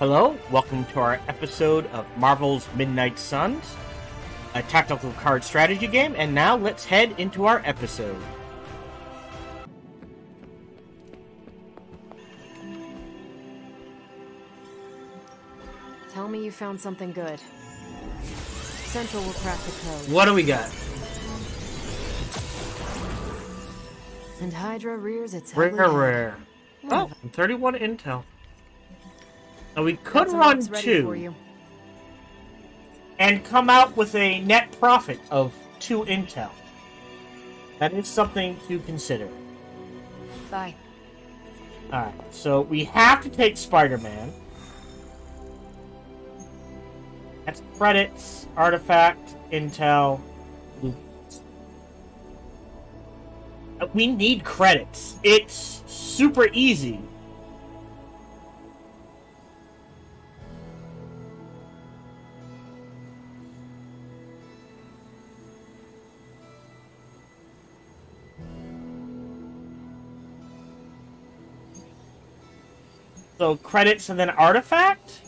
Hello, welcome to our episode of Marvel's Midnight Suns, a tactical card strategy game, and now let's head into our episode. Tell me you found something good. Central will crack the code. What do we got? And Hydra rears its Rare, ugly head. rare. One Oh, 31 intel. Now we could run notes ready for two and come out with a net profit of two intel. That is something to consider. Bye. Alright, so we have to take Spider-Man. That's credits, artifact, intel. Uh, We need credits. It's super easy. So credits and then artifact?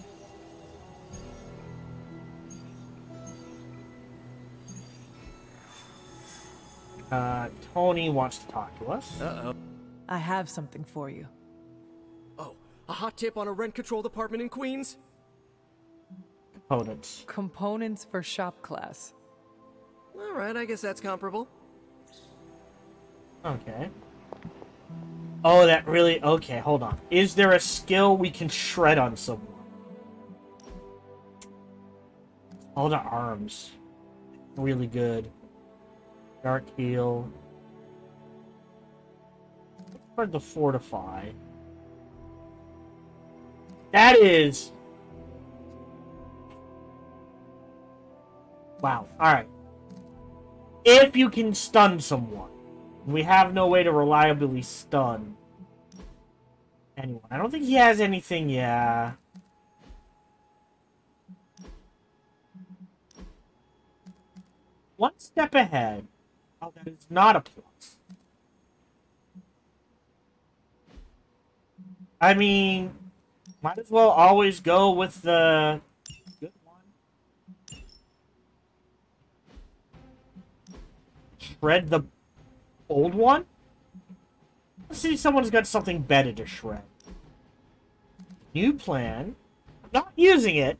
Uh, Tony wants to talk to us. Uh-oh. I have something for you. Oh, a hot tip on a rent control department in Queens? Components. Components for shop class. Alright, I guess that's comparable. Okay. Oh, that really... Okay, hold on. Is there a skill we can shred on someone? All the arms. Really good. Dark heal. Hard to fortify. That is... Wow. Alright. If you can stun someone. We have no way to reliably stun anyone. I don't think he has anything, yeah. One step ahead. Oh, that is not a plus. I mean, might as well always go with the good one. Shred the old one? Let's see, someone's got something better to shred. New plan. Not using it.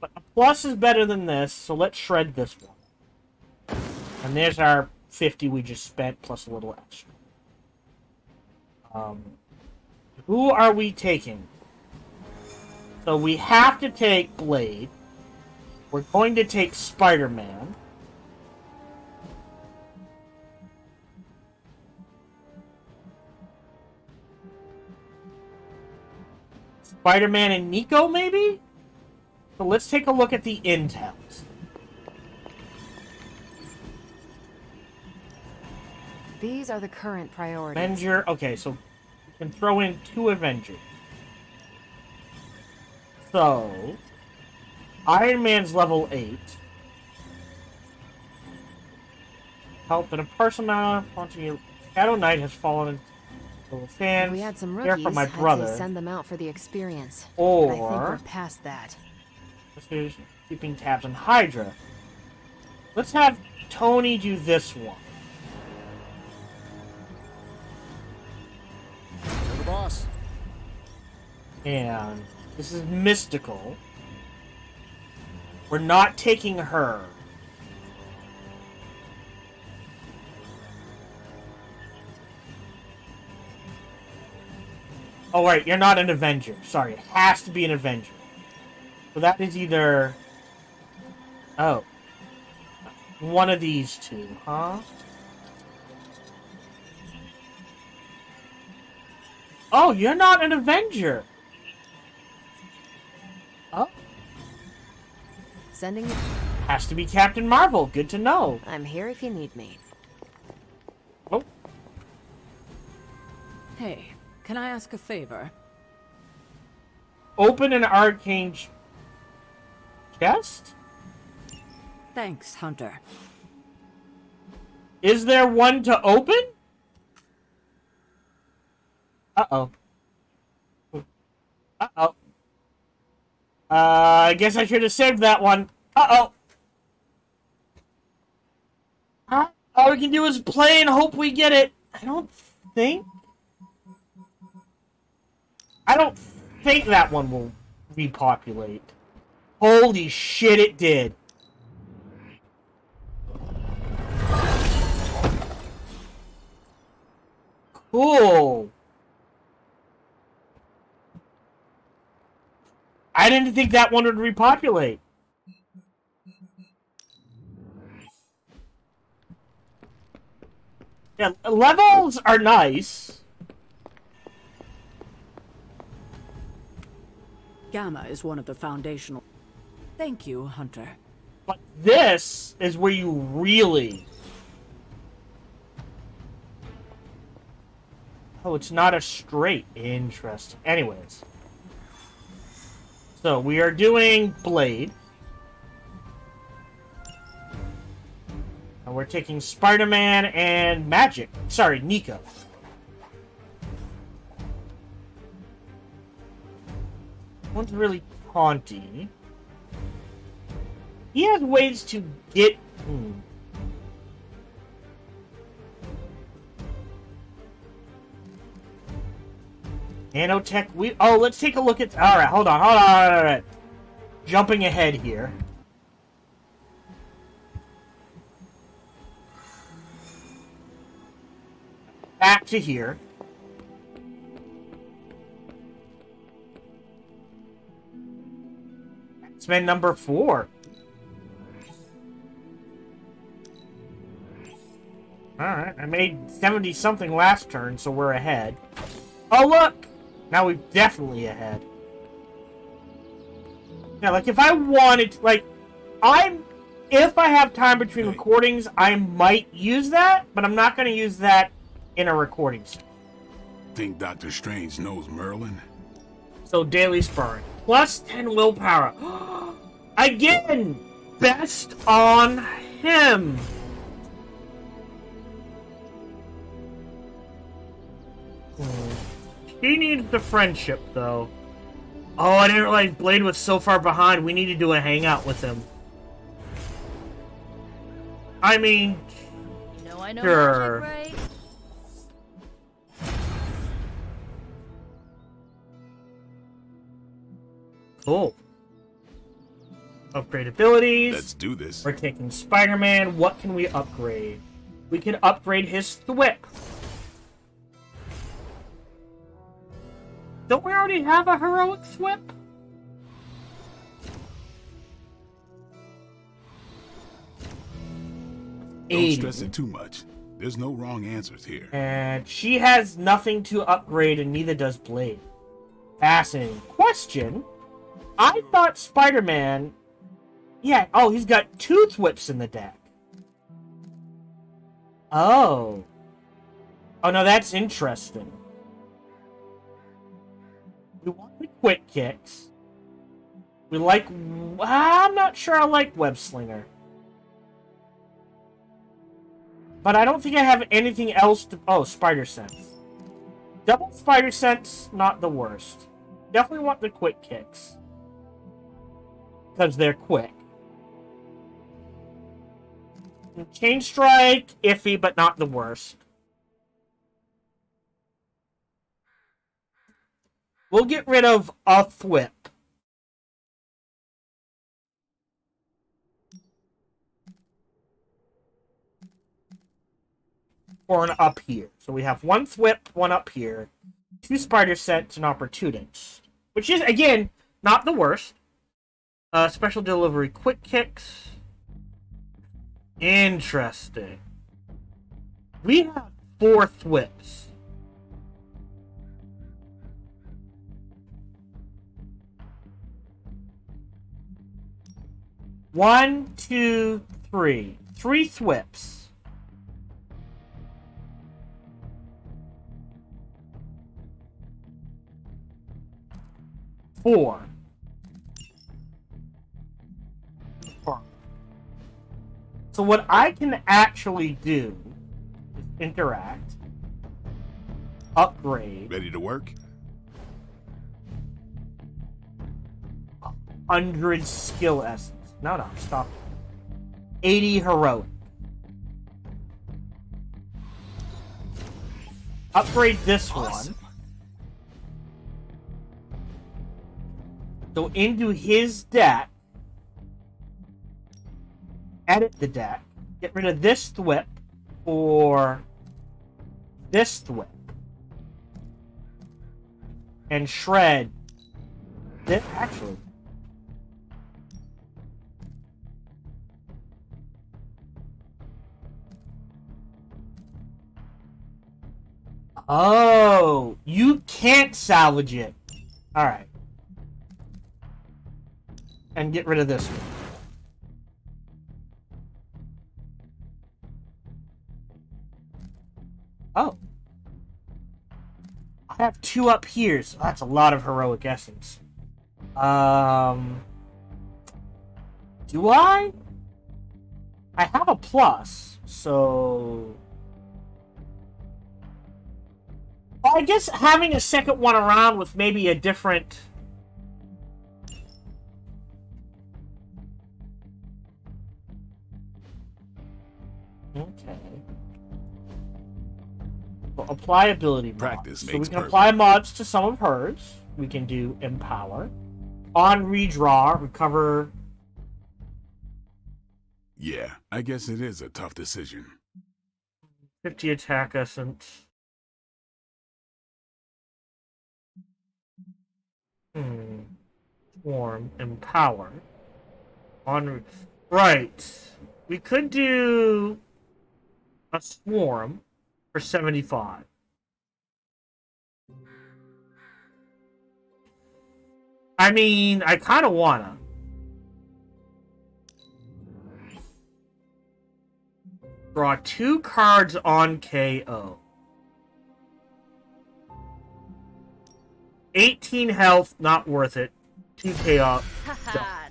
But a plus is better than this, so let's shred this one. And there's our 50 we just spent, plus a little extra. Um, who are we taking? So we have to take Blade. We're going to take Spider-Man. Spider-Man and Nico, maybe? So let's take a look at the intels. These are the current priorities. Avenger, okay, so we can throw in two Avengers. So, Iron Man's level 8. Help in a personnel, launching Shadow Knight has fallen into the fans. We had some Care rookies, for my I'd say brother. send them out for the experience. But I think Or we're past that. this is keeping tabs on Hydra. Let's have Tony do this one. You're the boss. And this is mystical. We're not taking her. Oh, wait, you're not an Avenger. Sorry, it has to be an Avenger. So that is either... Oh. One of these two, huh? Oh, you're not an Avenger! Oh, Sending you. has to be Captain Marvel. Good to know. I'm here if you need me. Oh, Hey, can I ask a favor? open an arcane chest? Thanks, Hunter. Is there one to open? Uh-oh. Uh-oh. Uh, I guess I should have saved that one. Uh-oh. Huh? All we can do is play and hope we get it. I don't think... I don't think that one will repopulate. Holy shit, it did. Cool. I didn't think that one would repopulate. Yeah, levels are nice. Gamma is one of the foundational. Thank you, Hunter. But this is where you really... Oh, it's not a straight. Interesting. Anyways. So, we are doing Blade. And we're taking Spider-Man and Magik. Sorry, Nico. One's really taunty. He has ways to get... Hmm. Nanotech, we... Oh, let's take a look at... Alright, hold on, hold on, all right. Jumping ahead here. Back to here. X-Men number four. Alright, I made 70-something last turn, so we're ahead. Oh, look! Now we're definitely ahead. Yeah, like, if I wanted to, like, I'm... If I have time between recordings, I might use that, but I'm not going to use that in a recording. Think Doctor Strange knows Merlin? So, daily sparring. Plus 10 willpower. Again! Best on him! He needs the friendship, though. Oh, I didn't realize Blade was so far behind. We need to do a hangout with him. I mean, know I know Sure. magic, right? Cool. Upgrade abilities. Let's do this. We're taking Spider-Man. What can we upgrade? We can upgrade his thwip. Don't we already have a heroic thwip? Don't 80. stress it too much. There's no wrong answers here. And she has nothing to upgrade, and neither does Blade. Fascinating question. I thought Spider-Man... Yeah, oh, he's got two Whips in the deck. Oh. Oh, no, that's interesting. We want the quick kicks. We like... I'm not sure I like Web Slinger. But I don't think I have anything else to... Oh, Spider Sense. Double Spider Sense, not the worst. Definitely want the quick kicks. Because they're quick. Chain Strike, iffy, but not the worst. We'll get rid of a Thwip. or an up here. So we have one thwip, one up here, two spider sets, and opportunist. Which is, again, not the worst. Uh, special delivery quick kicks. Interesting. We have four thwips. One, two, three. Three thwips. Four. Four. So what I can actually do is interact, upgrade, Ready to work? 100 skill essence. No, no, stop. 80 heroic. Upgrade this Awesome. one. So into his deck. Edit the deck. Get rid of this thwip for this thwip. And shred this actually. Oh, you can't salvage it. All right. And get rid of this one. Oh. I have two up here, so that's a lot of heroic essence. Um. Do I? I have a plus, so. I guess having a second one around with maybe a different. Apply ability mods. Practice so we can perfect. apply mods to some of hers. We can do empower. On redraw, recover. Yeah, I guess it is a tough decision. 50 attack essence. Hmm. Swarm. Empower. On. Right. We could do a swarm for 75. I mean, I kind of wanna. Draw two cards on KO. 18 health, not worth it. 2 KO.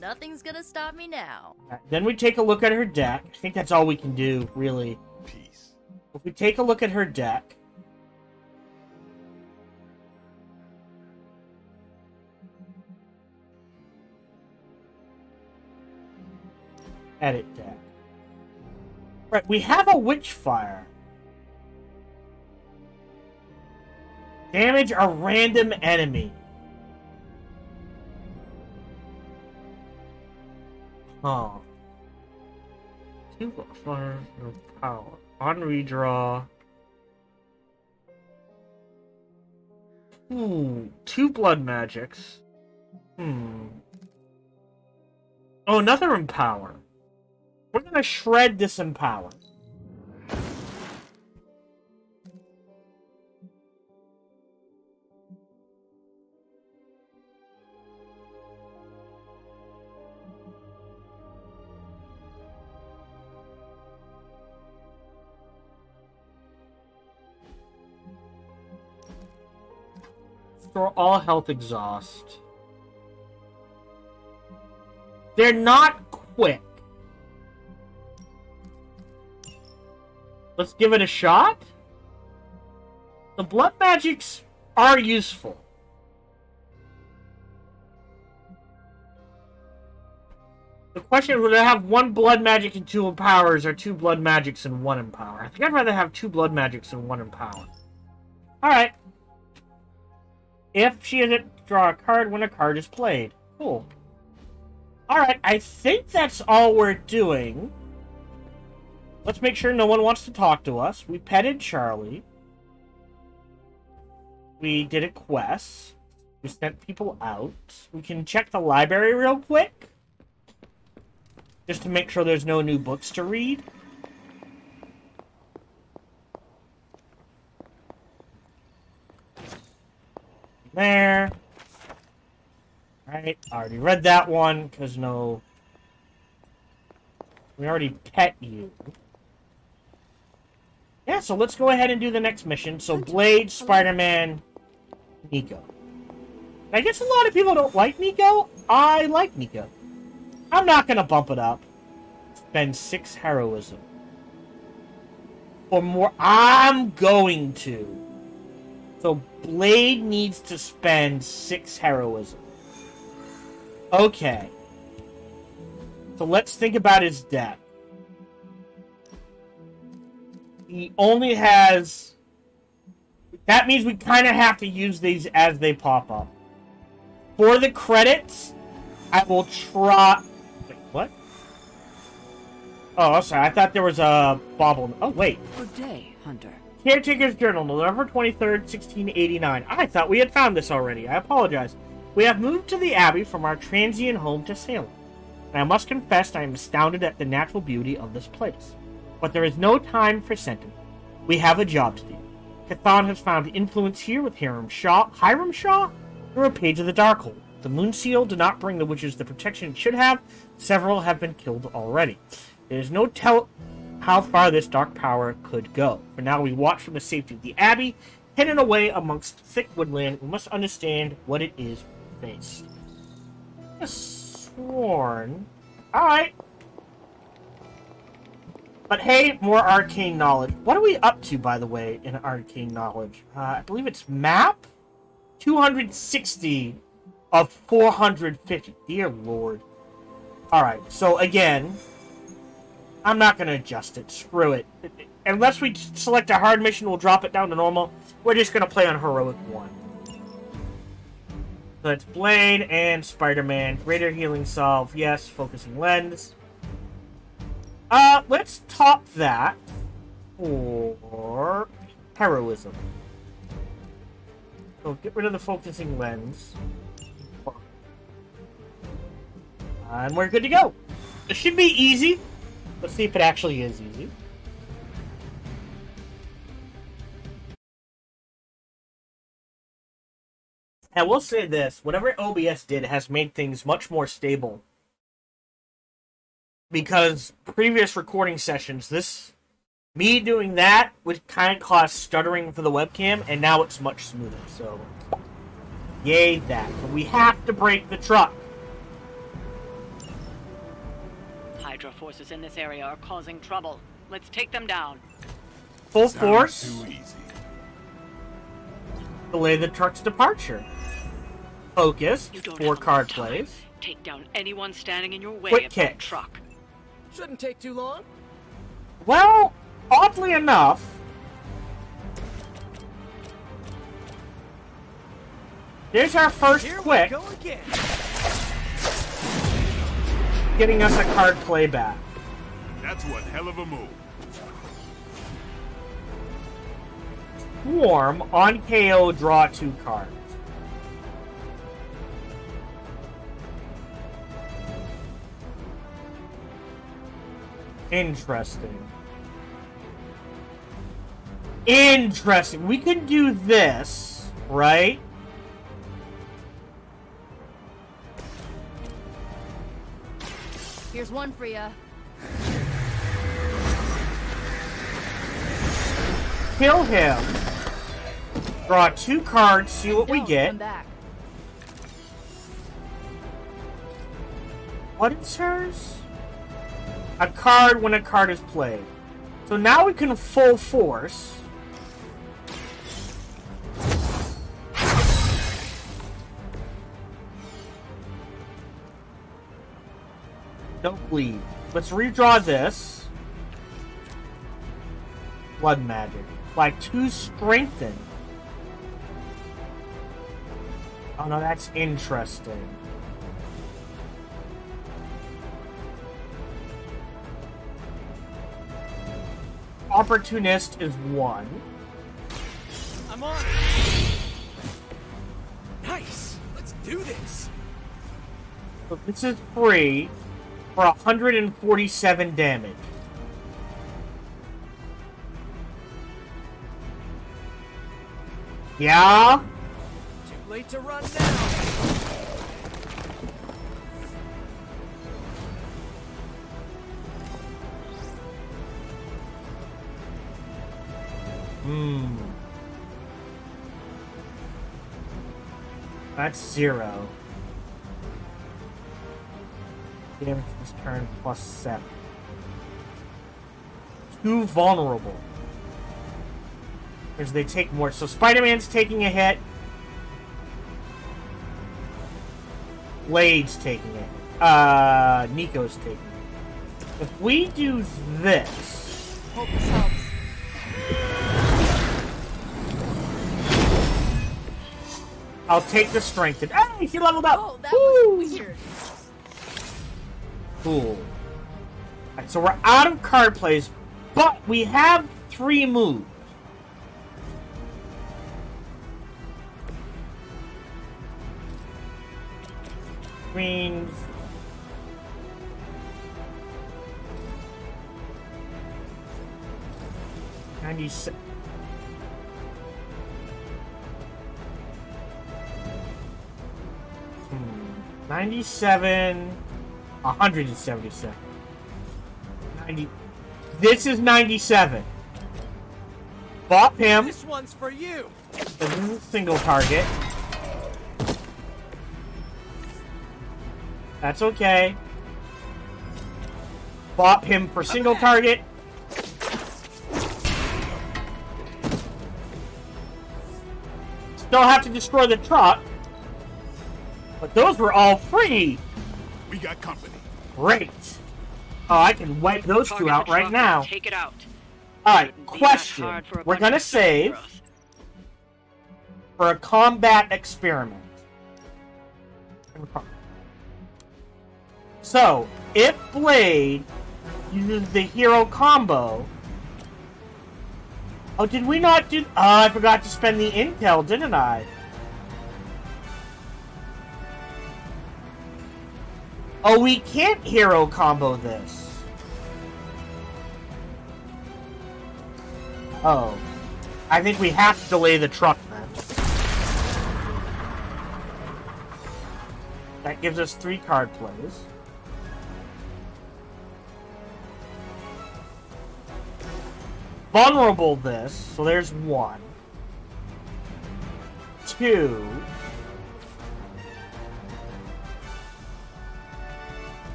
Nothing's gonna stop me now. Then we take a look at her deck. I think that's all we can do, really. If we take a look at her deck. Edit deck. Right, we have a Witchfire. Damage a random enemy. Huh. Two fire no power. On redraw. Ooh, two blood magics. Hmm. Oh, another empower. We're gonna shred this empower. Store all health exhaust. They're not quick. Let's give it a shot. The blood magics are useful. The question is, would I have one blood magic and two empowers, or two blood magics and one empower? I think I'd rather have two blood magics and one empower. Alright. If she doesn't draw a card when a card is played. Cool. Alright, I think that's all we're doing. Let's make sure no one wants to talk to us. We petted Charlie. We did a quest. We sent people out. We can check the library real quick. Just to make sure there's no new books to read. There. Alright, I already read that one, because no... We already pet you. Yeah, so let's go ahead and do the next mission. So Blade, Spider-Man, Nico. I guess a lot of people don't like Nico. I like Nico. I'm not gonna bump it up. Spend six heroism. Or more. I'm going to. So Blade needs to spend six heroism. Okay. So let's think about his deck. He only has. That means we kind of have to use these as they pop up. For the credits, I will try. Wait, what? Oh, sorry. I thought there was a bobble. Oh, wait. Good day, Hunter. Caretaker's Journal, November 23rd, 1689. I thought we had found this already. I apologize. We have moved to the Abbey from our transient home to Salem, and I must confess I am astounded at the natural beauty of this place. But there is no time for sentiment. We have a job to do. Cathan has found influence here with Hiram Shaw, Hiram Shaw, through a page of the Darkhold. The Moon Seal did not bring the witches the protection it should have. Several have been killed already. There is no tell how far this dark power could go. For now, we watch from the safety of the Abbey, hidden away amongst thick woodland. We must understand what it is we face. Sworn. Alright. But hey, more arcane knowledge. What are we up to, by the way, in arcane knowledge? Uh, I believe it's map? 260 of 450. Dear lord. Alright, so again, I'm not going to adjust it. Screw it. Unless we select a hard mission, we'll drop it down to normal. We're just going to play on Heroic 1. So it's Blade and Spider-Man. Greater Healing Salve. yes. Focusing Lens. Uh, let's top that for Heroism. So get rid of the Focusing Lens. And we're good to go. It should be easy. Let's see if it actually is easy. I will say this, whatever OBS did has made things much more stable. Because previous recording sessions, this me doing that would kind of cause stuttering for the webcam, and now it's much smoother, so yay that. But we have to break the truck. Hydra forces in this area are causing trouble. Let's take them down. Full Sounds force, Too easy. delay the truck's departure. Focus, four have a lot card time. plays. Take down anyone standing in your way Quick of kick. that truck. Shouldn't take too long. Well, oddly enough, there's our first Here quick, we go again. Getting us a card play back. That's one hell of a move. Warm on KO, draw two cards. Interesting. Interesting. We could do this, right? Here's one for you. Kill him. Draw two cards, see what we get. What is hers? A card when a card is played. So now we can full force. Don't bleed. Let's redraw this. Blood magic. Like two strengthen. Oh no, that's interesting. Opportunist is one. I'm on. Nice. Let's do this. So this is free for 147 damage. Yeah? Too late to run now. Hmm. That's zero. Damage this turn plus seven. Too vulnerable. Because they take more. So Spider-Man's taking a hit. Blade's taking it. Uh, Nico's taking it. If we do this, Hope this helps. I'll take the strength. And, hey, he leveled up. Oh, that Woo! was weird. Cool. Alright, so we're out of card plays, but we have three moves. Queens. Ninety-six. Hmm. Ninety-seven. 177. 90. This is 97. Bop him. This one's for you. This is a single target. That's okay. Bop him for single target. Still have to destroy the truck. But those were all free. We got company. Great. Oh, I can wipe those two out right now. Take it out. Alright, Shouldn't be that question. hard for a We're gonna save growth. for a combat experiment. So, if Blade uses the hero combo... Oh, did we not do... Oh, I forgot to spend the intel, didn't I? Oh, we can't hero combo this. Oh. I think we have to delay the truck then. That gives us three card plays. Vulnerable this, so there's one. Two.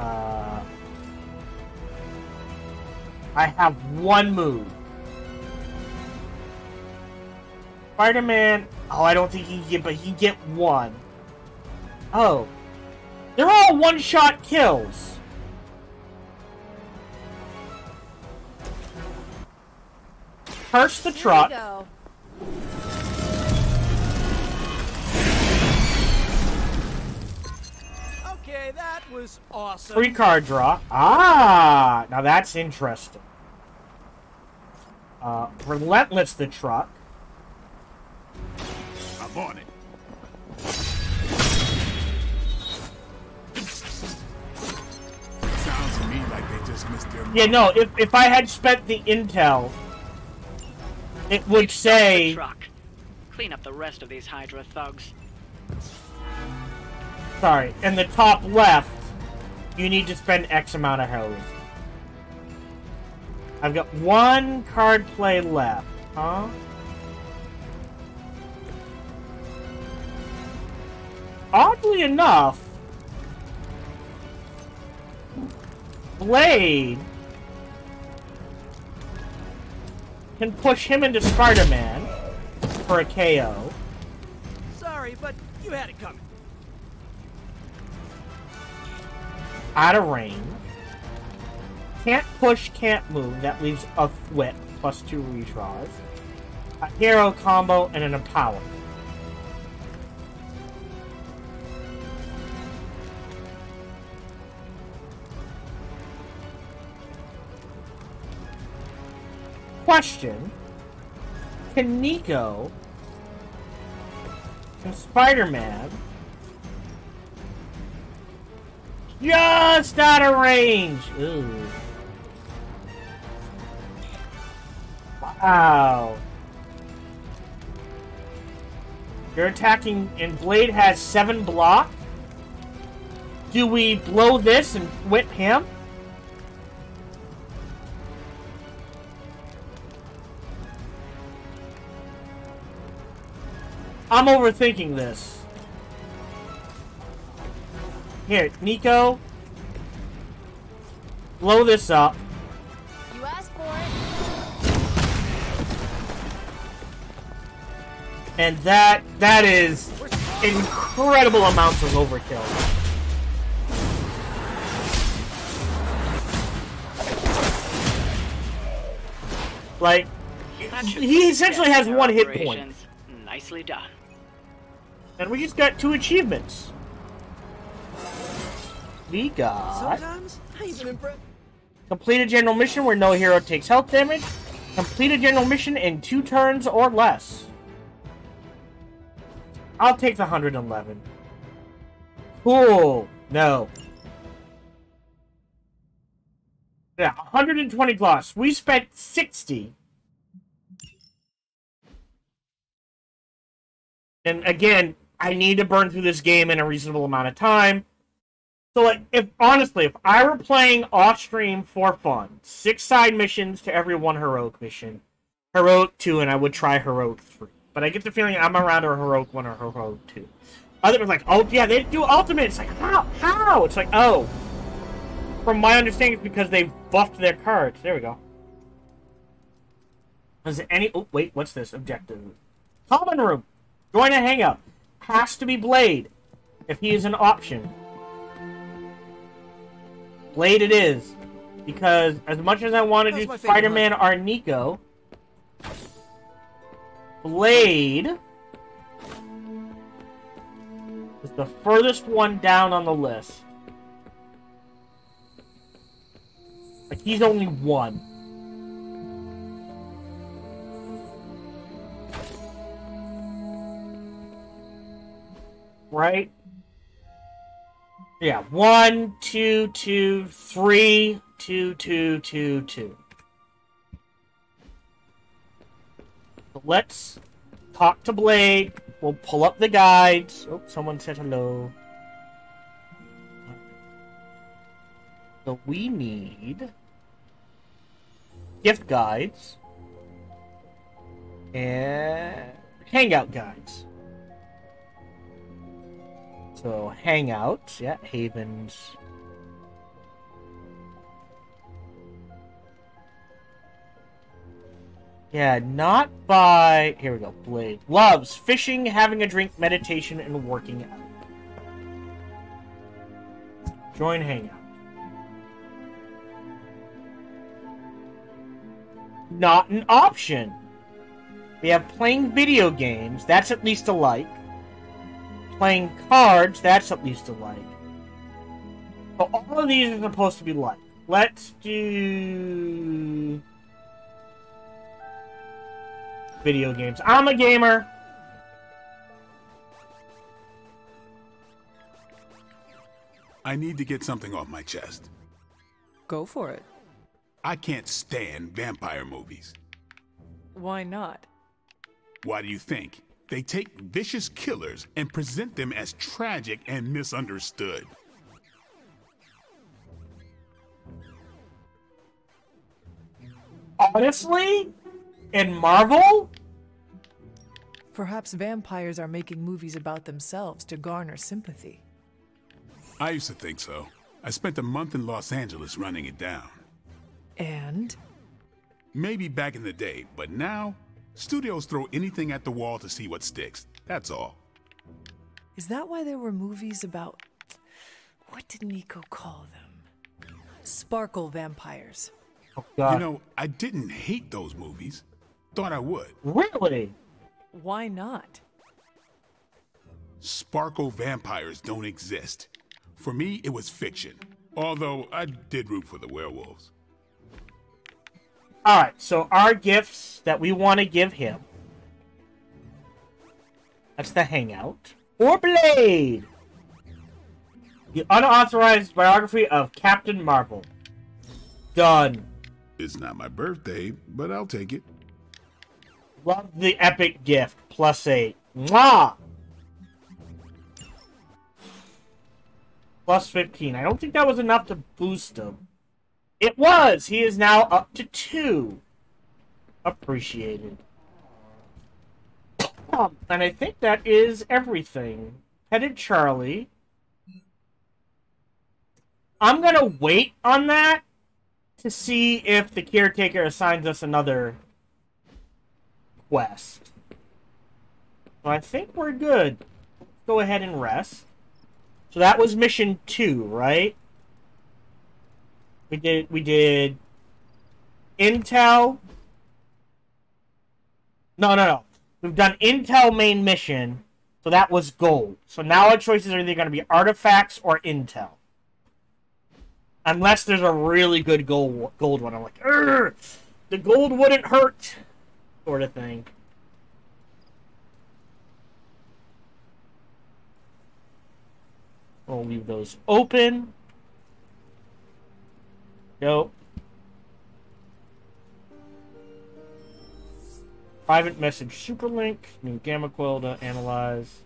Uh, I have one move. Spider-Man. Oh, I don't think he can get, but he can get one. Oh, they're all one-shot kills. Curse the truck. Go. That was awesome. Free card draw. Ah, now that's interesting. Uh, relentless the truck. I'm on it. Sounds to me like they just missed their Yeah, no. If if I had spent the intel, it would The say truck. Clean up the rest of these Hydra thugs. Sorry. In the top left, you need to spend X amount of health. I've got one card play left, huh? Oddly enough, Blade can push him into Spider-Man for a KO. Sorry, but you had it coming. Out of range. Can't push, can't move. That leaves a whip plus two redraws. A hero combo and an empower. Question. Can Nico and Spider-Man just out of range. Ooh. Wow. You're attacking, and Blade has seven block. Do we blow this and whip him? I'm overthinking this. Here, Nico. Blow this up. You asked for it. And that that is incredible amounts of overkill. Like, he essentially has one hit point. Nicely done. And we just got two achievements. We got Sometimes I even complete a general mission where no hero takes health damage. Complete a general mission in two turns or less. I'll take the 111. Cool. No. Yeah, 120 plus. We spent 60. And again, I need to burn through this game in a reasonable amount of time. So, like, if honestly, if I were playing off stream for fun, six side missions to every one heroic mission, heroic two, and I would try heroic three. But I get the feeling I'm around a heroic one or heroic two. Other like, oh yeah, they do ultimate. It's like how? How? It's like oh, from my understanding, it's because they buffed their cards. There we go. Is there any? Oh wait, what's this objective? Common room. Join a hangout. Has to be Blade, if he is an option. Blade it is. Because as much as I want to That's do Spider-Man or Nico, Blade is the furthest one down on the list. Like he's only one. Right? Yeah, one, two, two, three, two, two, two, two. Let's talk to Blade. We'll pull up the guides. Oh, someone said hello. So we need gift guides and hangout guides. So hangouts, yeah, havens. Yeah, not by. Here we go. Blade loves fishing, having a drink, meditation, and working out. Join hangout. Not an option. We have playing video games. That's at least a like. Playing cards. That's at least a like. But all of these are supposed to be like. Let's do video games. I'm a gamer. I need to get something off my chest. Go for it. I can't stand vampire movies. Why not? Why do you think? They take vicious killers and present them as tragic and misunderstood. Honestly, in Marvel, Perhaps vampires are making movies about themselves to garner sympathy. I used to think so. I spent a month in Los Angeles running it down. And Maybe back in the day, but now, studios throw anything at the wall to see what sticks. That's all. is that why there were movies about. What did Nico call them? Sparkle vampires. oh god, You know, I didn't hate those movies. Thought I would. really? Why not? Sparkle vampires don't exist. For me, it was fiction. Although I did root for the werewolves. All right, so our gifts that we want to give him. That's the hangout. Or Blade. The unauthorized biography of Captain Marvel. Done. It's not my birthday, but I'll take it. Love the epic gift. Plus eight. Mwah! Plus 15. I don't think that was enough to boost him. It was! He is now up to two. Appreciated. Um, and I think that is everything. Headed Charlie. I'm gonna wait on that to see if the caretaker assigns us another quest. I think we're good. Let's go ahead and rest. So that was mission two, right? We did we did Intel. No, no, no. We've done Intel main mission, so that was gold. So now our choices are either going to be artifacts or Intel. Unless there's a really good gold gold one, I'm like, "Urgh, the gold wouldn't hurt, sort of thing. We'll leave those open. Nope. Private message superlink, new gamma coil to analyze.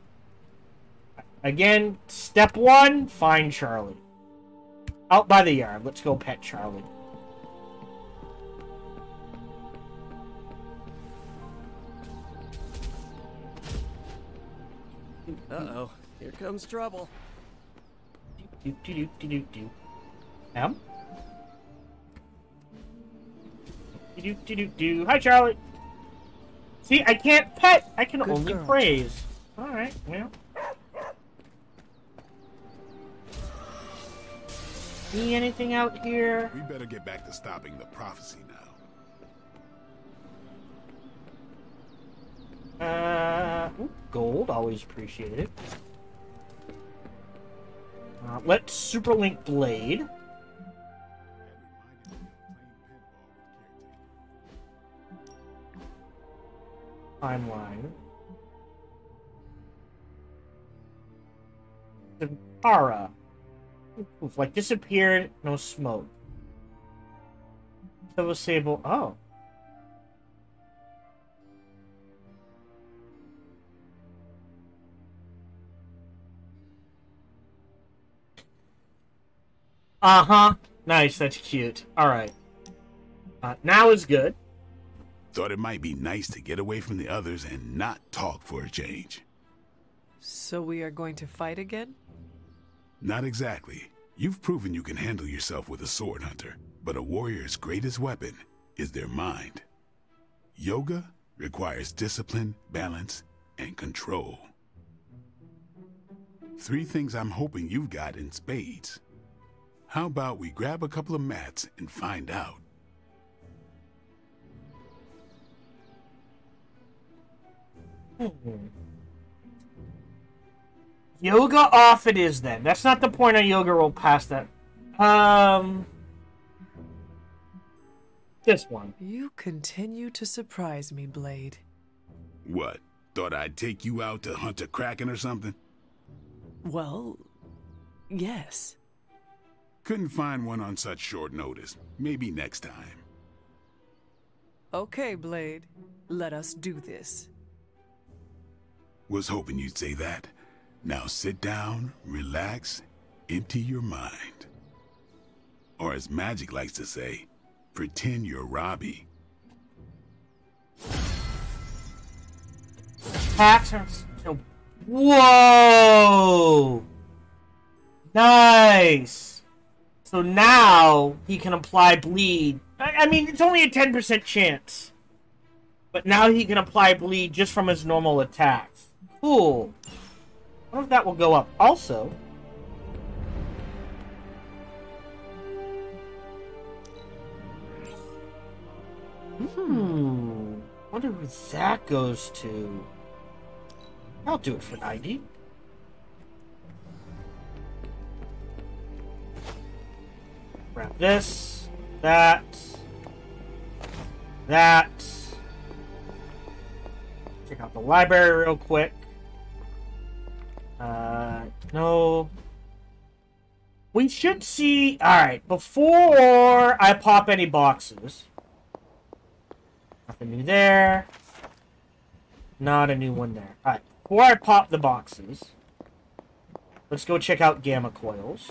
Again, step one, find Charlie. Out by the yard. Let's go pet Charlie. Uh-oh. Here comes trouble. Do, do, do, do, do, do. M? Do, do, do, do, do. Hi, Charlie. See, I can't pet. I can Good only girl. praise. All right, well. See anything out here? We better get back to stopping the prophecy now. Uh, ooh, gold. Always appreciate it. Uh, let's superlink blade. Timeline. Zantara. Oof, like disappeared, no smoke. Silver Sable. Oh. Uh huh. Nice. That's cute. All right. Uh, now is good. Thought it might be nice to get away from the others and not talk for a change. So we are going to fight again? Not exactly. You've proven you can handle yourself with a sword hunter, but a warrior's greatest weapon is their mind. Yoga requires discipline, balance, and control. Three things I'm hoping you've got in spades. How about we grab a couple of mats and find out? Yoga off it is then. That's not the point on yoga roll past that. Um this one. You continue to surprise me, Blade. What? Thought I'd take you out to hunt a kraken or something? Well, yes. Couldn't find one on such short notice. Maybe next time. Okay, Blade. Let us do this. Was hoping you'd say that. Now sit down, relax, empty your mind. Or as Magik likes to say, pretend you're Robbie. Attacks Whoa! Nice. So now he can apply bleed. I, mean, it's only a 10% chance. But now he can apply bleed just from his normal attacks. Cool. I wonder if that will go up. Also, hmm. Wonder who that goes to. I'll do it for 90. Grab this, that, that. Check out the library real quick. Uh, no. We should see. Alright, before I pop any boxes. Nothing new there. Not a new one there. Alright, before I pop the boxes, let's go check out gamma coils.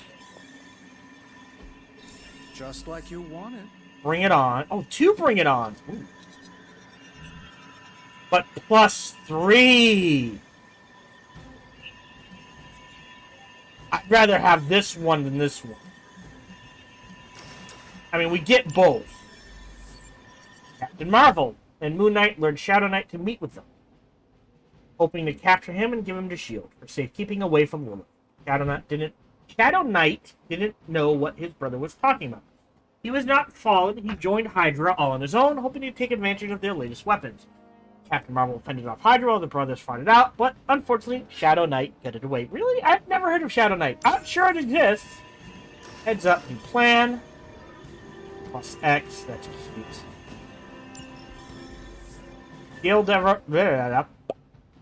Just like you wanted. Bring it on. Oh, two bring it on. Ooh. But plus three. I'd rather have this one than this one. I mean, we get both. Captain Marvel and Moon Knight lured Shadow Knight to meet with them. hoping to capture him and give him to Shield for safekeeping away from Lilith. Shadow Knight didn't Shadow Knight didn't know what his brother was talking about. He was not fallen. He joined Hydra all on his own, hoping to take advantage of their latest weapons. Captain Marvel fended off Hydra the brothers fought it out, but unfortunately, Shadow Knight got it away. Really? I've never heard of Shadow Knight. I'm sure it exists. Heads up, new plan. Plus X, that's cute. Daredevil, uh,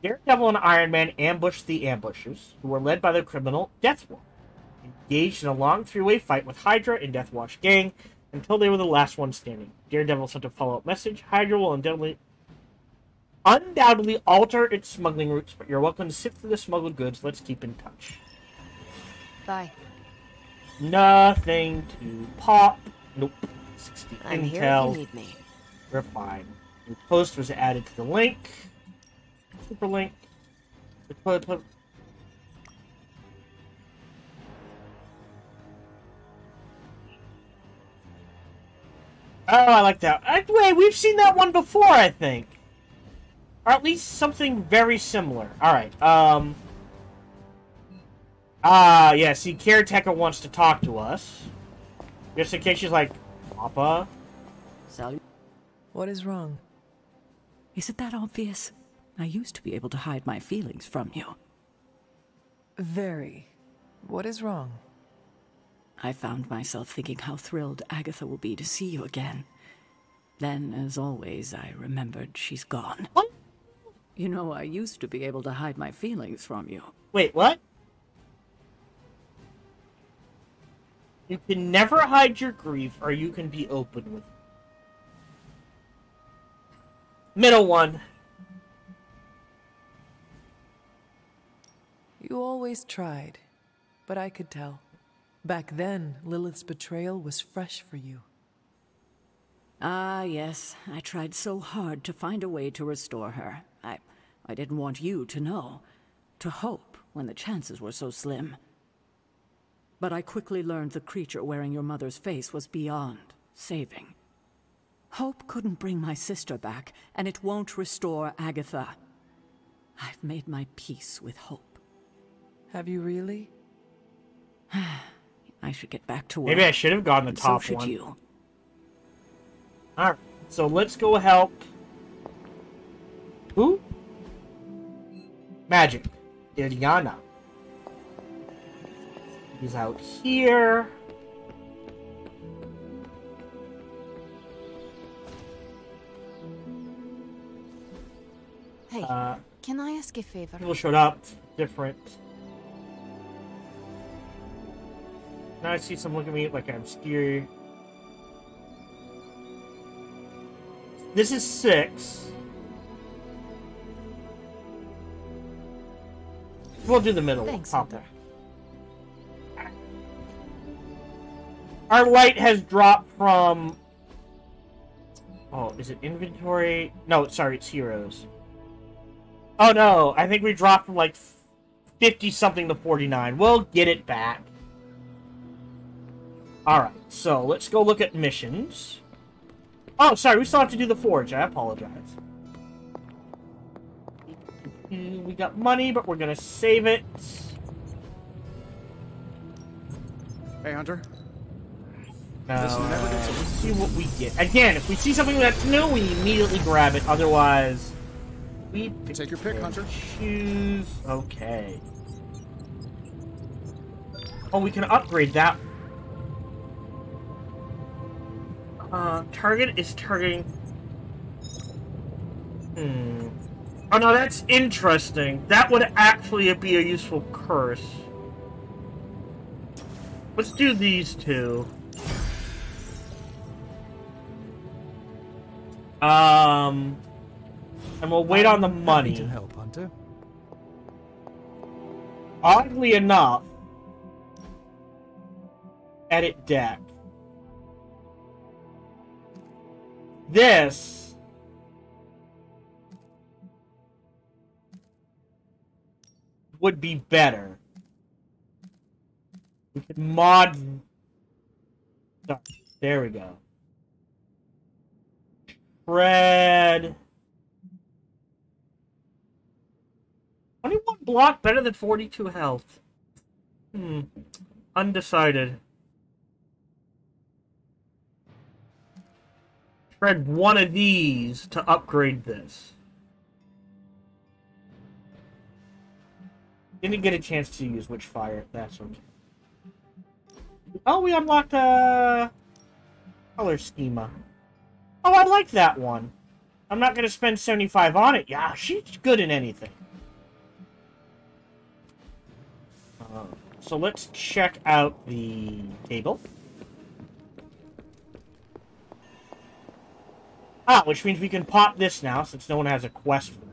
Daredevil and Iron Man ambushed the ambushers, who were led by the criminal Deathwatch. Engaged in a long three-way fight with Hydra and Deathwatch gang until they were the last one standing. Daredevil sent a follow-up message. Hydra will undoubtedly undoubtedly alter its smuggling routes, but you're welcome to sift through the smuggled goods. Let's keep in touch. Bye. Nothing to pop. Nope. 60 I'm here intel. if you need me. We're fine. New post was added to the link. Super link. Oh, I like that. Wait, we've seen that one before, I think. Or at least something very similar. Alright, um... Ah, yeah, see, Caretaker wants to talk to us. Just in case she's like, Papa? Salut. What is wrong? Is it that obvious? I used to be able to hide my feelings from you. Very. What is wrong? I found myself thinking how thrilled Agatha will be to see you again. Then, as always, I remembered she's gone. What? You know, I used to be able to hide my feelings from you. Wait, what? You can never hide your grief, or you can be open with it. Middle one. You always tried, but I could tell. Back then, Lilith's betrayal was fresh for you. Ah, yes. I tried so hard to find a way to restore her. I, I didn't want you to know, to hope when the chances were so slim. But I quickly learned the creature wearing your mother's face was beyond saving. Hope couldn't bring my sister back, and it won't restore Agatha. I've made my peace with hope. Have you really? I should get back to work. Maybe I should have gone the and so top should one. you. Alright, so let's go help. Who? Magik. Diana. He's out here. Hey, Uh, can I ask a favor? people showed up. Different. Now I see someone look at me like I'm scary. This is six. We'll do the middle. Thanks, top Hunter. Our light has dropped from. Oh, is it inventory? No, sorry, it's heroes. Oh no, I think we dropped from like 50 something to 49. We'll get it back. Alright, so let's go look at missions. Oh, sorry, we still have to do the forge. I apologize. We got money, but we're gonna save it. Hey, Hunter. No, This never gets let's see what we get. Again, if we see something that's new, we immediately grab it. Otherwise, we Take your pick, Hunter. choose. Okay. Oh, we can upgrade that. Uh, target is targeting. Hmm. Oh no, that's interesting. That would actually be a useful curse. Let's do these two. Um, and we'll wait on the money. to help, Hunter. Oddly enough, edit deck. This would be better. We could mod. There we go. Fred. 21 block better than 42 health. Hmm. Undecided. Shred one of these to upgrade this. Didn't get a chance to use which fire. That's okay. Oh, we unlocked a color schema. Oh, I like that one. I'm not going to spend 75 on it. Yeah, she's good in anything. Uh, so let's check out the table. Ah, which means we can pop this now, since no one has a quest for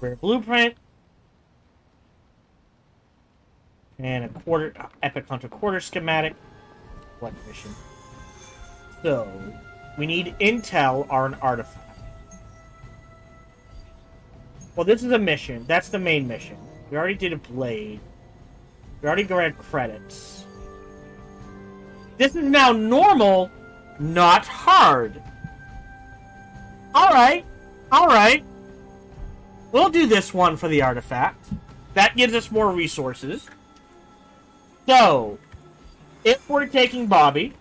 Rare blueprint. And a quarter, Epic Hunter quarter schematic. Select mission. So, we need intel or an artifact. Well, this is a mission. That's the main mission. We already did a blade. We already grabbed credits. This is now normal, not hard. Alright. Alright. We'll do this one for the artifact. That gives us more resources. So, if we're taking Bobby,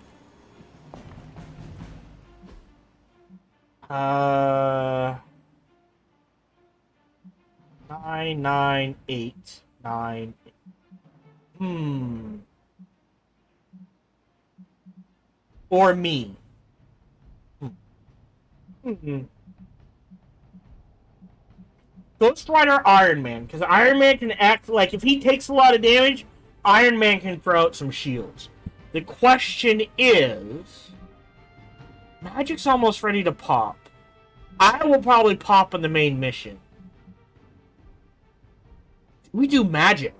uh, nine, nine, eight, nine. Hmm. Or me. Hmm. Hmm. Ghost Rider Iron Man, because Iron Man can act like if he takes a lot of damage, Iron Man can throw out some shields. The question is, Magik's almost ready to pop. I will probably pop on the main mission. We do Magik.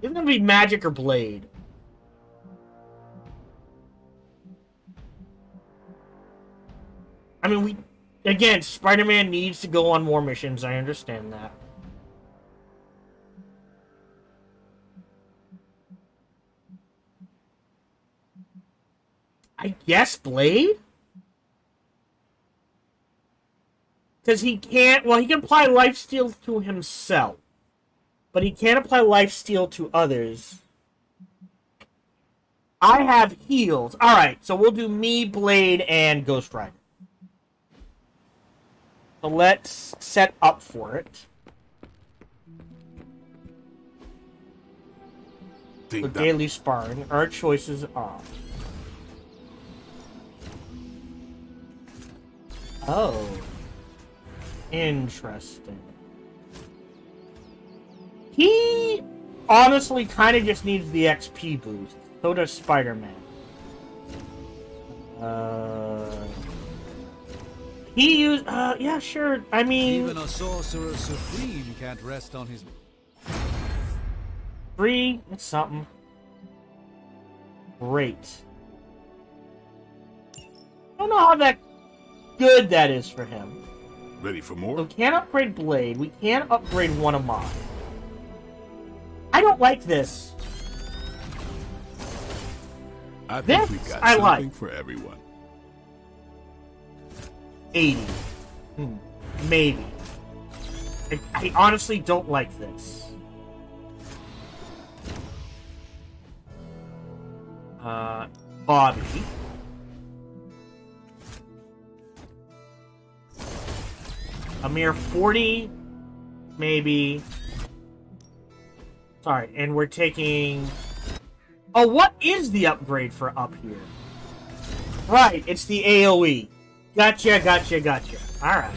It's gonna be Magic or Blade. I mean, we again, Spider-Man needs to go on more missions. I understand that. I guess Blade? Because he can't, well, he can apply life steal to himself. But he can't apply life steal to others. I have heals. Alright, so we'll do me, Blade, and Ghost Rider. So let's set up for it. So daily sparring. Our choices are. Oh. Interesting. He honestly kind of just needs the XP boost. So does Spider-Man. Uh, he used. Uh, yeah, sure. I mean, Even a sorcerer supreme can't rest on his. three. It's something. Great. I don't know how that good that is for him. Ready for So we can't upgrade Blade. We can't upgrade one of mine. I don't like this. I think This we've got I something like. for everyone. 80. Hmm. Maybe. I, I honestly don't like this. Uh, Bobby. A mere 40, maybe. Sorry, and we're taking... Oh, what is the upgrade for up here? Right, it's the AoE. Gotcha, gotcha, gotcha. Alright.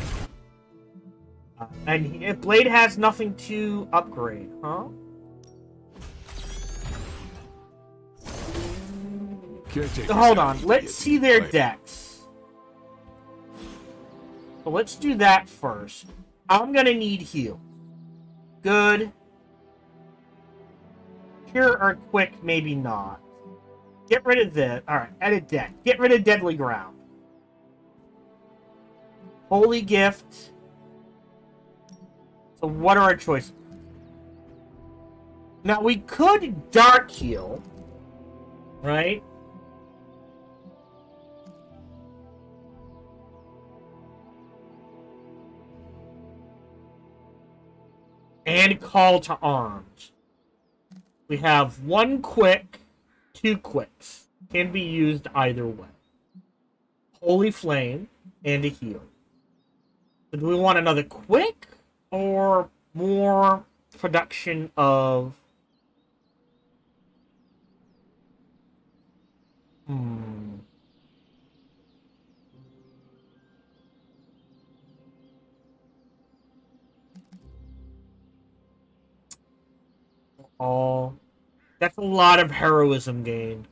Uh, and he- Blade has nothing to upgrade, huh? Caretakers Hold on, let's see their decks. So let's do that first. I'm gonna need heal. Good. Cure or quick, maybe not. Get rid of the... Alright, edit deck. Get rid of Deadly Ground. Holy Gift. So what are our choices? Now, we could Dark Heal, right? And Call to Arms. We have one quick, two quicks. Can be used either way. Holy Flame and a heal. Do we want another quick or more production of Hmm. Oh, that's a lot of heroism gained.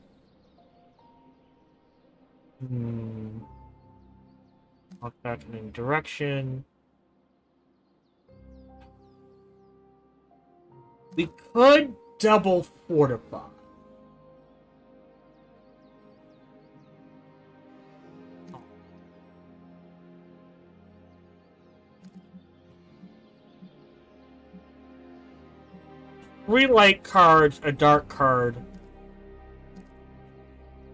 Hmm. Walk back in any direction. We could double fortify. Three light cards, a dark card.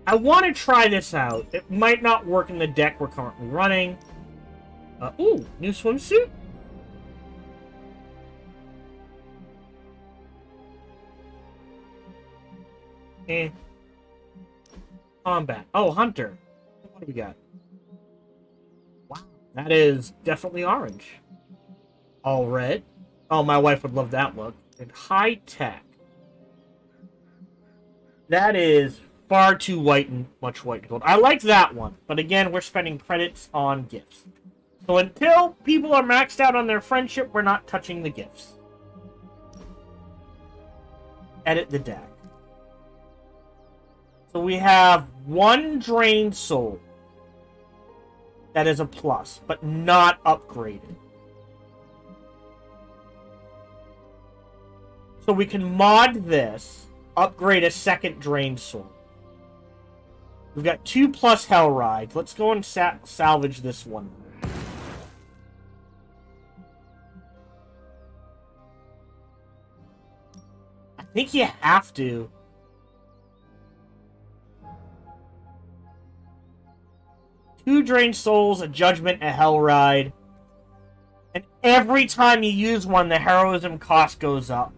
I want to try this out. It might not work in the deck we're currently running. Uh, ooh, new swimsuit? Eh. Combat. Oh, Hunter. What do we got? Wow, that is definitely orange. All red. Oh, my wife would love that look. And high tech. That is far too white and much white and gold. I like that one, but again, we're spending credits on gifts. So until people are maxed out on their friendship, we're not touching the gifts. Edit the deck. So we have one drained soul. That is a plus, but not upgraded. So we can mod this, upgrade a second drained soul. We've got two plus hell rides. Let's go and sa salvage this one. I think you have to. Two drained souls, a judgment, a hell ride. And every time you use one, the heroism cost goes up.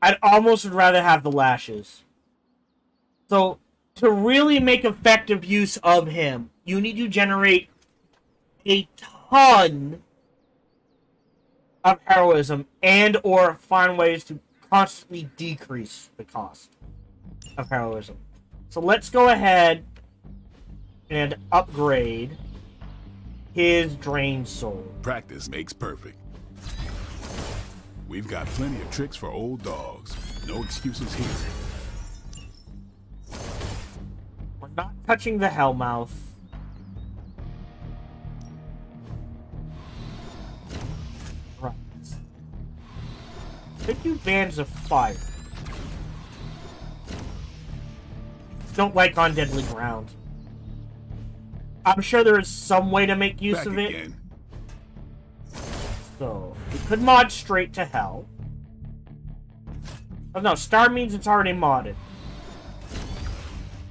I'd almost rather have the lashes. So, to really make effective use of him, you need to generate a ton of heroism and or find ways to constantly decrease the cost of heroism. So let's go ahead and upgrade his drain soul. Practice makes perfect. We've got plenty of tricks for old dogs. No excuses here. We're not touching the Hellmouth. Right. Could do bands of fire. Don't like on deadly ground. I'm sure there is some way to make use Back of it. again. So, we could mod straight to hell. Oh no, star means it's already modded.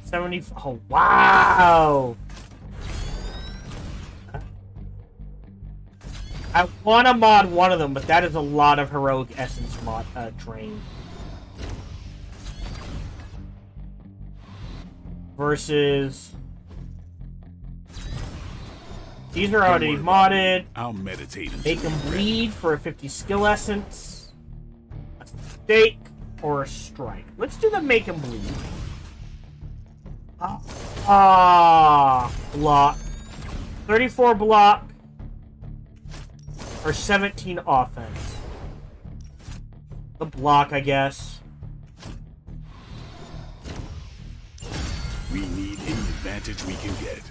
70. Oh, wow! I want to mod one of them, but that is a lot of heroic essence mod uh, drain. Versus. These are already Don't worry about modded. I'll meditate Make them bleed for a 50 skill essence, a stake, or a strike. Let's do the make them bleed. Ah, ah, block. 34 block, or 17 offense. The block, I guess. We need any advantage we can get.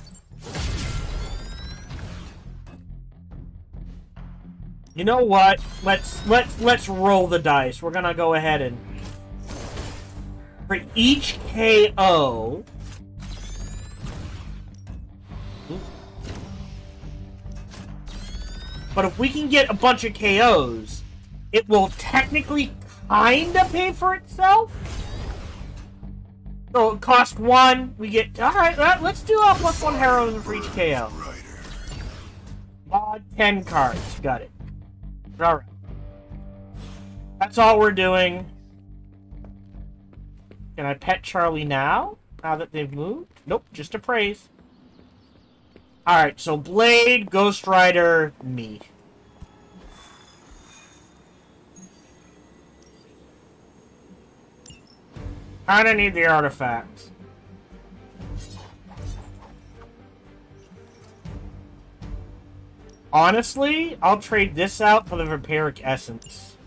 You know what? Let's let's let's roll the dice. We're gonna go ahead and for each KO. But if we can get a bunch of KOs, it will technically kinda pay for itself. So it cost one, we get alright, let's do a plus one heroism for each KO. Mod 10 cards, got it. Alright. That's all we're doing. Can I pet Charlie now? Now that they've moved? Nope, just a praise. Alright, so Blade, Ghost Rider, me. Kinda need the artifact. Honestly, I'll trade this out for the Vampiric Essence.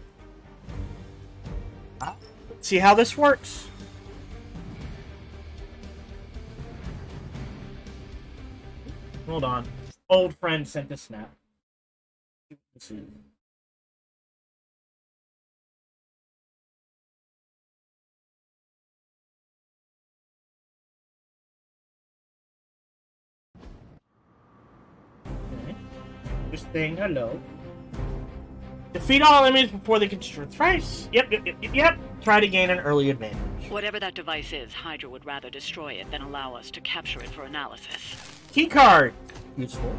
See how this works. Hold on. Old friend sent a snap. Just saying hello. Defeat all enemies before they can destroy thrice. Yep, yep, yep, yep. Try to gain an early advantage. Whatever that device is, Hydra would rather destroy it than allow us to capture it for analysis. Keycard. Useful.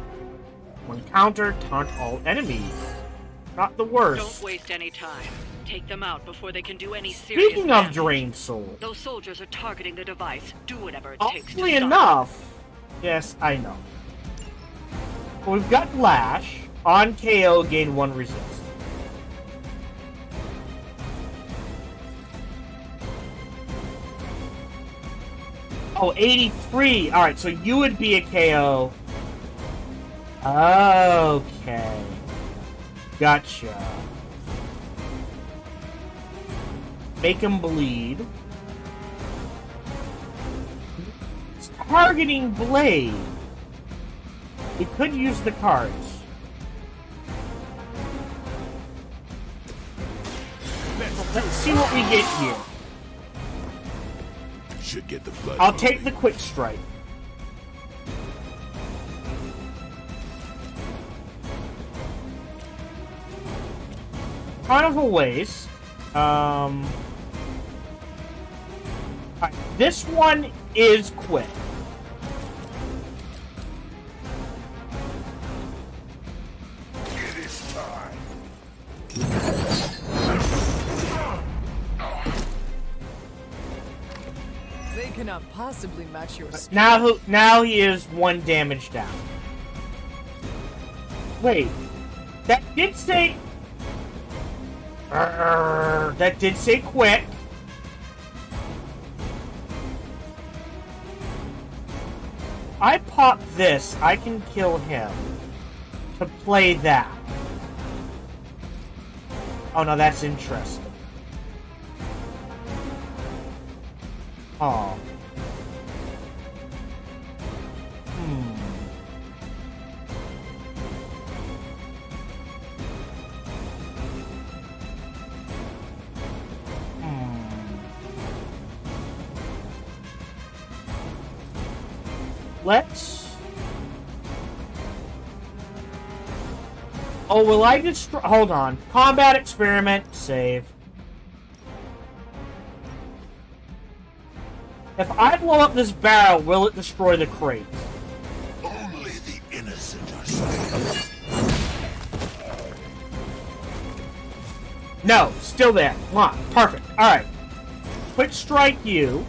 When counter, taunt all enemies. Not the worst. Don't waste any time. Take them out before they can do any serious Speaking of damage. Drain Soul, Those soldiers are targeting the device. Do whatever it takes to oddly stop enough, yes, I know. We've got Lash. On KO, gain one resist. Oh, 83. Alright, so you would be a KO. Okay. Gotcha. Make him bleed. It's targeting Blade. We could use the cards. Let's see what we get here. Should get the blood. I'll take the quick strike. Carnival Ways. Um. alright, this one is quick. Possibly match your speed. Now, who? Now he is one damage down. Wait, that did say. Arrgh, that did say quick. I pop this, I can kill him. To play that. Oh no, that's interesting. Oh. Oh, will I destroy? Hold on. Combat experiment. Save. If I blow up this barrel, will it destroy the crate? Only the innocent are slain. No, still there. Come on. Perfect. Alright. Quick strike you.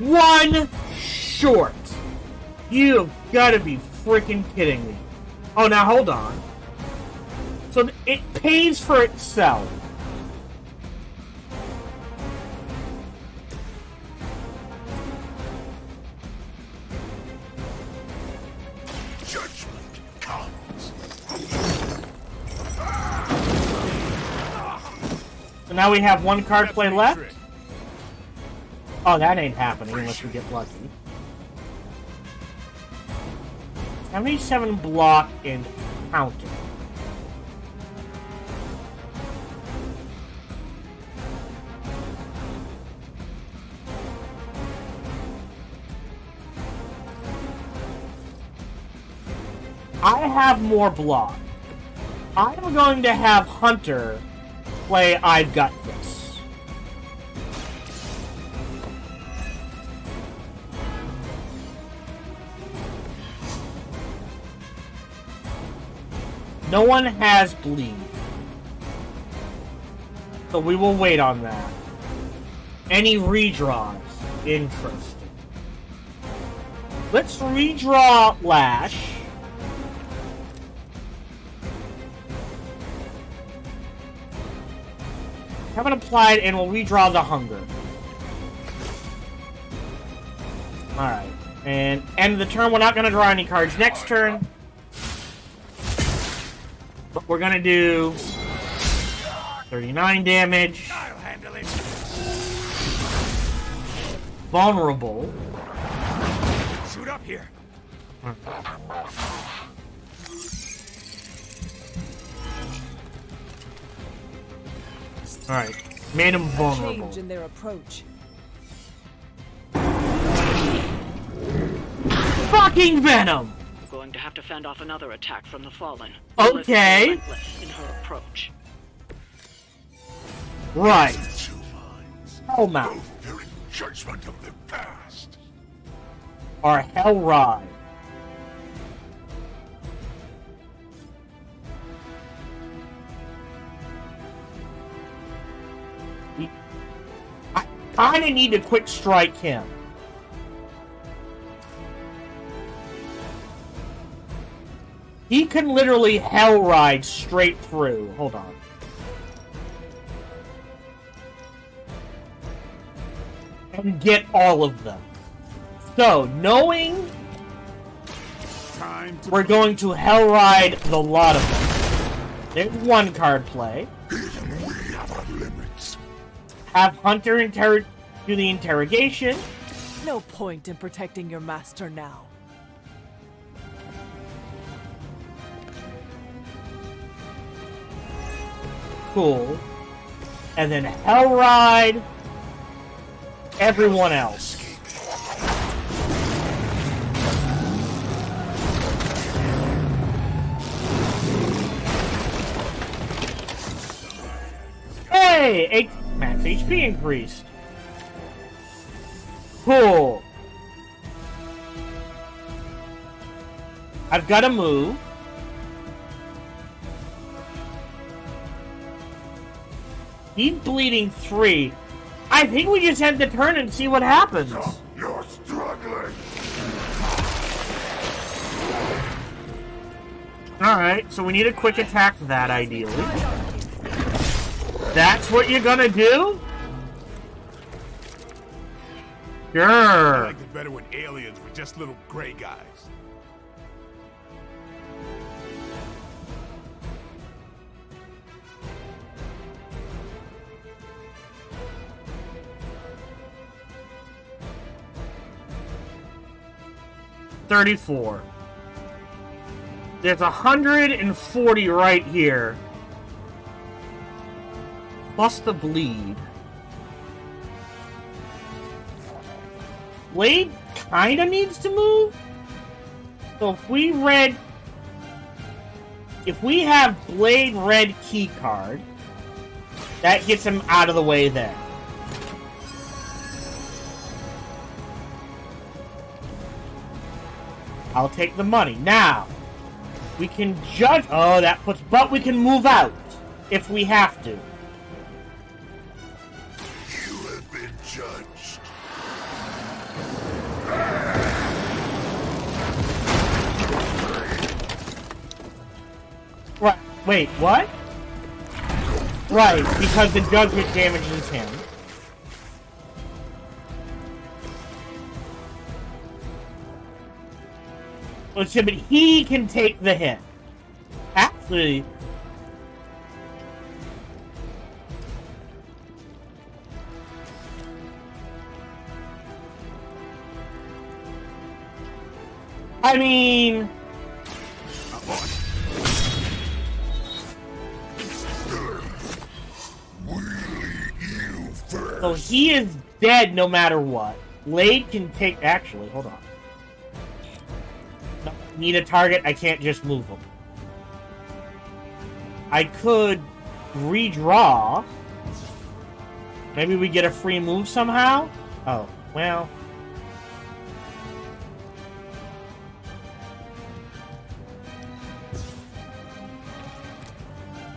One short. You've got to be freaking kidding me. Oh, now hold on. So it pays for itself. Judgment comes. So now we have one card play left. Oh, that ain't happening unless we get lucky. 77 block and counting. I have more block. I'm going to have Hunter play I've got this. No one has bleed. So we will wait on that. Any redraws? Interesting. Let's redraw Lash. Haven't applied and we'll redraw the Hunger. Alright. And end of the turn. We're not going to draw any cards next turn. But we're going to do 39 damage. Vulnerable. Shoot up here. Alright. Made him vulnerable. Change in their approach. Fucking Venom! We're going to have to fend off another attack from the Fallen. Okay. Lilith is relentless in her approach. Right. Two minds, Hellmouth. both fearing judgment of the past. Or Hell Ride. I kinda need to quick strike him. He can literally hell ride straight through. Hold on. And get all of them. So, knowing Time to we're going to hell ride the lot of them. There's one card play. we have our limits. Have Hunter inter- do the interrogation. No point in protecting your master now. Cool. And then hell ride everyone else. Hey! H- max HP increased. Cool. I've got to move. He's bleeding three. I think we just have to turn and see what happens. You're struggling. Alright, so we need a quick attack that ideally. That's what you're gonna do? Sure. I liked it better when aliens were just little gray guys. Thirty-four. There's a hundred and forty right here. Plus the bleed. Blade kinda needs to move. So if we read if we have Blade red key card, that gets him out of the way then. I'll take the money. Now, we can judge. Oh, that puts. But we can move out if we have to. You have been judged. Right. Wait, what? Right, because the judgment damages him. But he can take the hit. Actually, I mean, so he is dead no matter what. Blade can take. Actually, hold on. Need a target, I can't just move them. I could redraw. Maybe we get a free move somehow? Oh, well.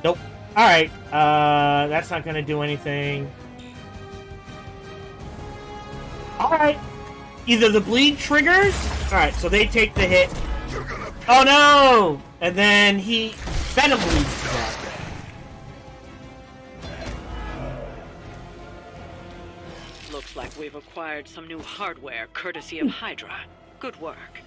Nope. Alright, uh, that's not gonna do anything. Alright. Either the bleed triggers. Alright, so they take the hit. Oh no! And then he Venom bleeds to death. Looks like we've acquired some new hardware courtesy of Hydra. Good work.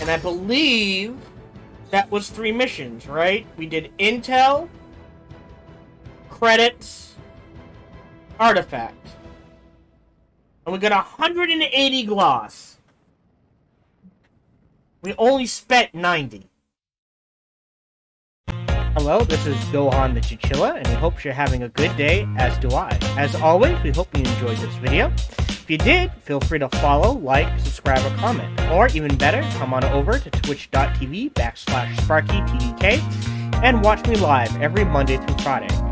And I believe that was three missions, right? We did intel, credits, artifact. And we got 180 gloss. We only spent 90. Hello, this is Gohan the Chichilla, and we hope you're having a good day, as do I. As always, we hope you enjoyed this video. If you did, feel free to follow, like, subscribe, or comment. Or even better, come on over to twitch.tv backslash SparkyTDK and watch me live every Monday through Friday.